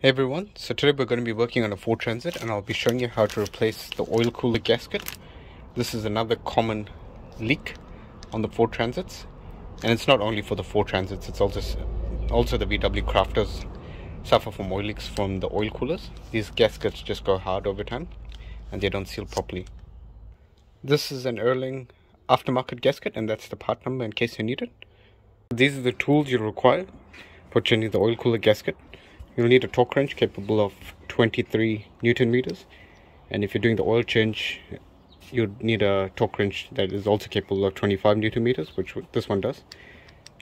Hey everyone, so today we're going to be working on a Ford Transit and I'll be showing you how to replace the oil cooler gasket. This is another common leak on the Ford Transits and it's not only for the Ford Transits, it's also, also the VW crafters suffer from oil leaks from the oil coolers. These gaskets just go hard over time and they don't seal properly. This is an Elring aftermarket gasket and that's the part number in case you need it. These are the tools you'll require for changing the oil cooler gasket. You'll need a torque wrench capable of 23 Newton meters. And if you're doing the oil change, you'd need a torque wrench that is also capable of 25 Newton meters, which this one does.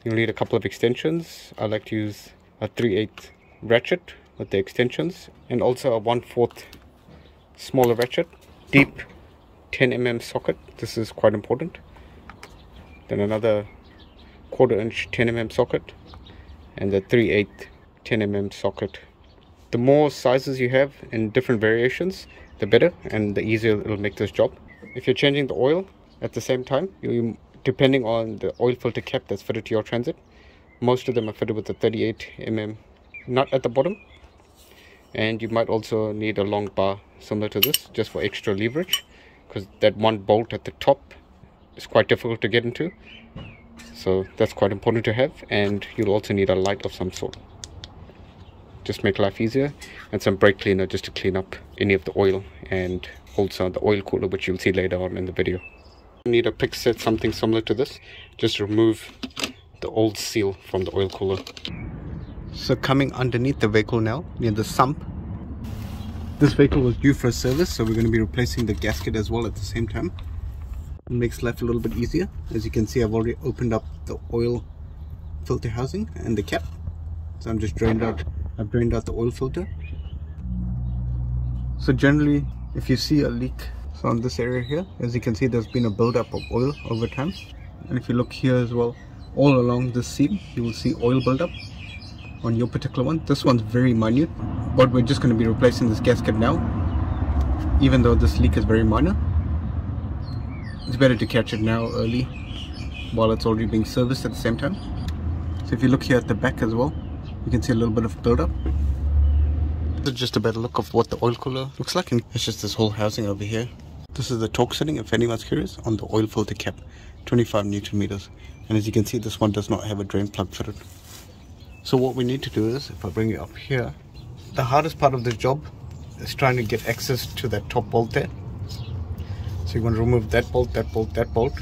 You'll need a couple of extensions. I like to use a 3 8 ratchet with the extensions and also a 1 4 smaller ratchet, deep 10 mm socket. This is quite important. Then another quarter inch 10 mm socket and the 3 8 10 mm socket. The more sizes you have in different variations the better and the easier it'll make this job. If you're changing the oil at the same time you depending on the oil filter cap that's fitted to your transit most of them are fitted with a 38 mm nut at the bottom. And you might also need a long bar similar to this just for extra leverage because that one bolt at the top is quite difficult to get into. So that's quite important to have and you'll also need a light of some sort just make life easier. And some brake cleaner just to clean up any of the oil and also the oil cooler which you'll see later on in the video. You need a pick set something similar to this. Just remove the old seal from the oil cooler. So coming underneath the vehicle now near the sump this vehicle was due for a service so we're going to be replacing the gasket as well at the same time. It makes life a little bit easier. As you can see I've already opened up the oil filter housing and the cap. So I'm just drained out I've drained out the oil filter. So generally if you see a leak so on this area here as you can see there's been a buildup of oil over time. And if you look here as well all along this seam you will see oil buildup on your particular one. This one's very minute but we're just going to be replacing this gasket now even though this leak is very minor. It's better to catch it now early while it's already being serviced at the same time. So if you look here at the back as well you can see a little bit of buildup. This is just a better look of what the oil cooler looks like. And it's just this whole housing over here. This is the torque setting, if anyone's curious, on the oil filter cap, 25 newton meters. And as you can see, this one does not have a drain plug fitted. So what we need to do is, if I bring it up here, the hardest part of this job is trying to get access to that top bolt there. So you want to remove that bolt, that bolt, that bolt.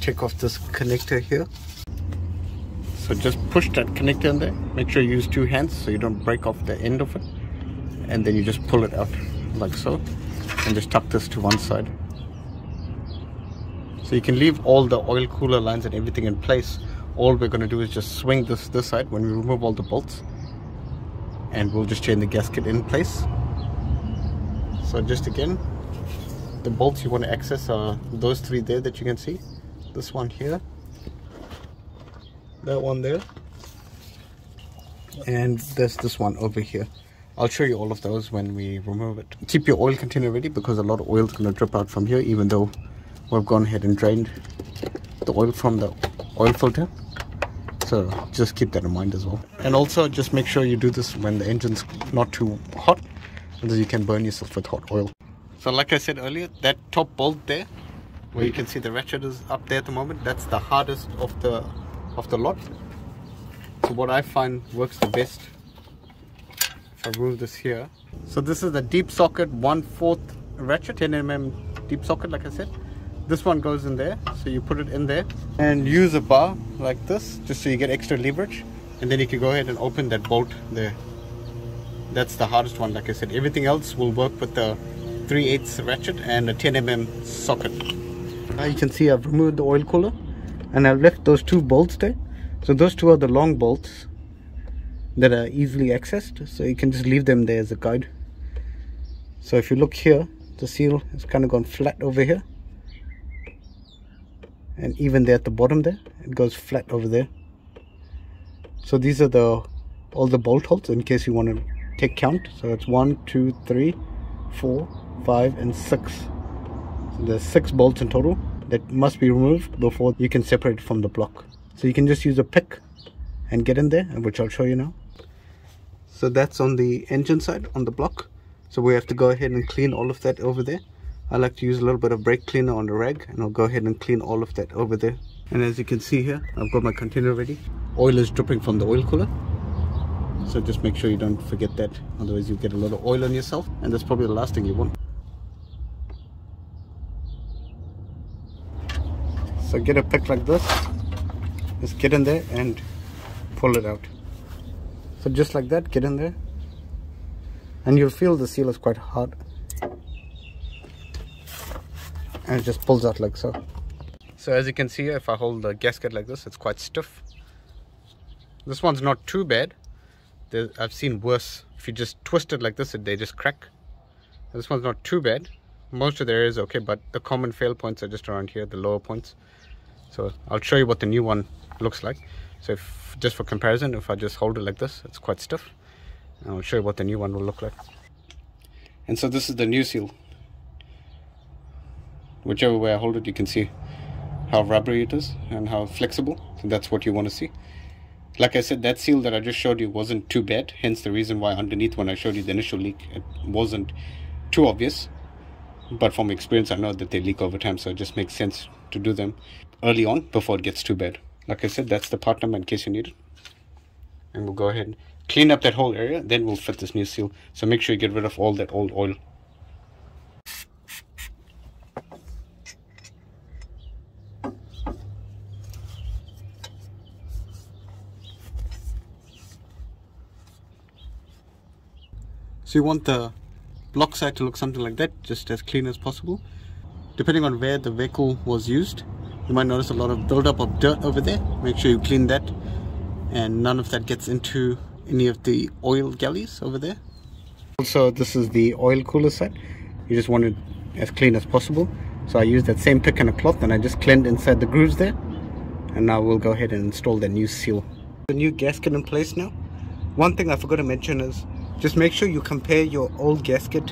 Take off this connector here so just push that connector in there. Make sure you use two hands so you don't break off the end of it. And then you just pull it out like so and just tuck this to one side. So you can leave all the oil cooler lines and everything in place. All we're going to do is just swing this this side when we remove all the bolts. And we'll just chain the gasket in place. So just again the bolts you want to access are those three there that you can see. This one here that one there. And there's this one over here. I'll show you all of those when we remove it. Keep your oil container ready because a lot of oil is going to drip out from here even though we've gone ahead and drained the oil from the oil filter. So just keep that in mind as well. And also just make sure you do this when the engine's not too hot because you can burn yourself with hot oil. So like I said earlier that top bolt there where you can see the ratchet is up there at the moment that's the hardest of the of the lot. So what I find works the best, if I remove this here. So this is the deep socket 1 4th ratchet, 10 mm deep socket like I said. This one goes in there, so you put it in there and use a bar like this just so you get extra leverage and then you can go ahead and open that bolt there. That's the hardest one like I said. Everything else will work with the 3 8 ratchet and a 10 mm socket. Now you can see I've removed the oil cooler and I've left those two bolts there. So those two are the long bolts that are easily accessed. So you can just leave them there as a guide. So if you look here the seal has kind of gone flat over here. And even there at the bottom there it goes flat over there. So these are the all the bolt holes in case you want to take count. So it's one two three four five and six. So there's six bolts in total that must be removed before you can separate it from the block. So you can just use a pick and get in there, which I'll show you now. so that's on the engine side on the block. So we have to go ahead and clean all of that over there. I like to use a little bit of brake cleaner on the rag and I'll go ahead and clean all of that over there. And as you can see here I've got my container ready. Oil is dripping from the oil cooler. So just make sure you don't forget that otherwise you get a lot of oil on yourself and that's probably the last thing you want so get a pick like this. Just get in there and pull it out. So just like that get in there. And you'll feel the seal is quite hard. And it just pulls out like so. So as you can see if I hold the gasket like this it's quite stiff. This one's not too bad. I've seen worse. If you just twist it like this they just crack. This one's not too bad. Most of the areas okay but the common fail points are just around here the lower points so I'll show you what the new one looks like. So if just for comparison if I just hold it like this it's quite stiff. And I'll show you what the new one will look like. And so this is the new seal. Whichever way I hold it you can see how rubbery it is and how flexible. So that's what you want to see. Like I said that seal that I just showed you wasn't too bad hence the reason why underneath when I showed you the initial leak it wasn't too obvious but from experience I know that they leak over time so it just makes sense to do them early on before it gets too bad. Like I said that's the part number in case you need it. And we'll go ahead and clean up that whole area then we'll fit this new seal. So make sure you get rid of all that old oil. So you want the block side to look something like that, just as clean as possible. Depending on where the vehicle was used, you might notice a lot of buildup of dirt over there. Make sure you clean that and none of that gets into any of the oil galleys over there. Also, this is the oil cooler side. You just want it as clean as possible. So I used that same pick and a cloth and I just cleaned inside the grooves there. And now we'll go ahead and install the new seal. The new gasket in place now. One thing I forgot to mention is just make sure you compare your old gasket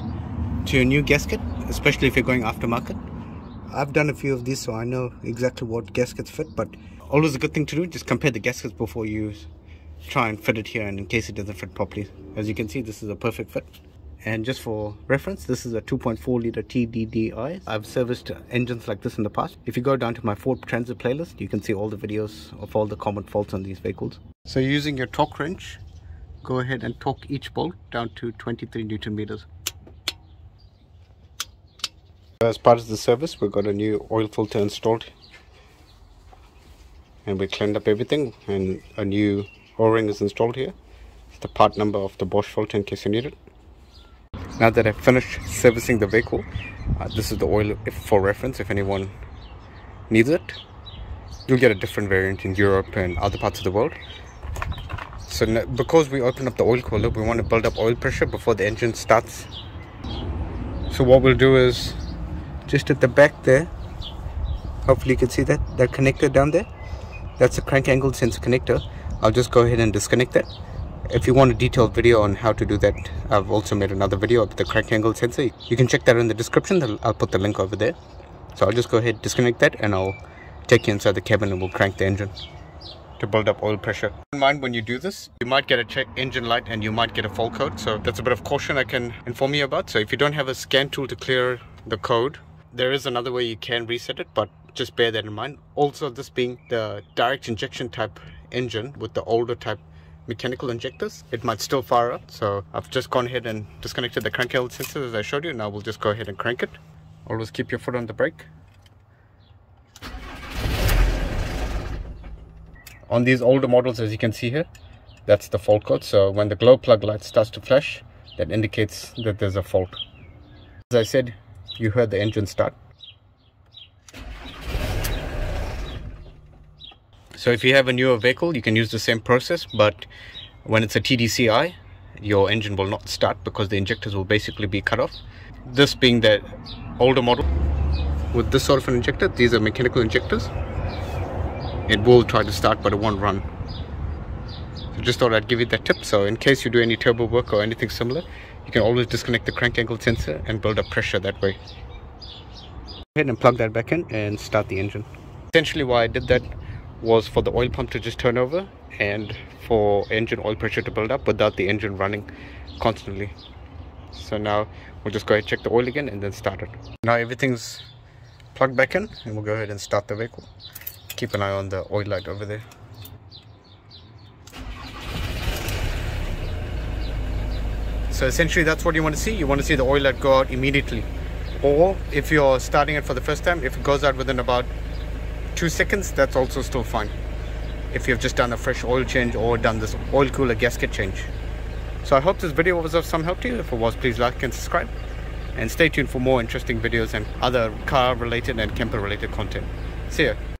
to your new gasket especially if you're going aftermarket. I've done a few of these so I know exactly what gaskets fit but always a good thing to do just compare the gaskets before you try and fit it here and in case it doesn't fit properly. As you can see this is a perfect fit. And just for reference this is a 2.4 liter TDDI I've serviced engines like this in the past. If you go down to my Ford Transit playlist you can see all the videos of all the common faults on these vehicles. So using your torque wrench go ahead and torque each bolt down to 23 newton meters. As part of the service we've got a new oil filter installed. And we cleaned up everything and a new o-ring is installed here. It's the part number of the Bosch filter in case you need it. Now that I've finished servicing the vehicle uh, this is the oil for reference if anyone needs it. You'll get a different variant in Europe and other parts of the world so because we open up the oil cooler we want to build up oil pressure before the engine starts. So what we'll do is just at the back there hopefully you can see that that connector down there. That's a crank angle sensor connector. I'll just go ahead and disconnect that. If you want a detailed video on how to do that I've also made another video of the crank angle sensor. You can check that in the description. I'll put the link over there. So I'll just go ahead and disconnect that and I'll take you inside the cabin and we'll crank the engine to build up oil pressure. In mind when you do this, you might get a check engine light and you might get a fault code. So that's a bit of caution I can inform you about. So if you don't have a scan tool to clear the code, there is another way you can reset it, but just bear that in mind. Also, this being the direct injection type engine with the older type mechanical injectors, it might still fire up. So I've just gone ahead and disconnected the crank held sensor as I showed you. Now we'll just go ahead and crank it. Always keep your foot on the brake. On these older models as you can see here that's the fault code. So when the glow plug light starts to flash that indicates that there's a fault. As i said you heard the engine start. So if you have a newer vehicle you can use the same process but when it's a TDCI your engine will not start because the injectors will basically be cut off. This being the older model with this sort of an injector these are mechanical injectors it will try to start but it won't run. So just thought I'd give you that tip. So in case you do any turbo work or anything similar you can always disconnect the crank angle sensor and build up pressure that way. Go ahead and plug that back in and start the engine. Essentially why I did that was for the oil pump to just turn over and for engine oil pressure to build up without the engine running constantly. So now we'll just go ahead and check the oil again and then start it. Now everything's plugged back in and we'll go ahead and start the vehicle keep an eye on the oil light over there. So essentially that's what you want to see. You want to see the oil light go out immediately. Or if you're starting it for the first time if it goes out within about two seconds that's also still fine. If you've just done a fresh oil change or done this oil cooler gasket change. So i hope this video was of some help to you. If it was please like and subscribe. And stay tuned for more interesting videos and other car related and camper related content. See ya